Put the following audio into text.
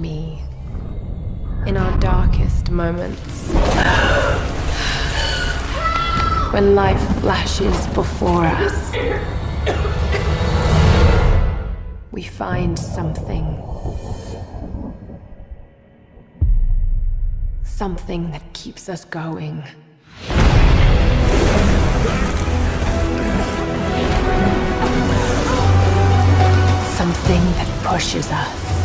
me. In our darkest moments. When life flashes before us. We find something. Something that keeps us going. Something that pushes us.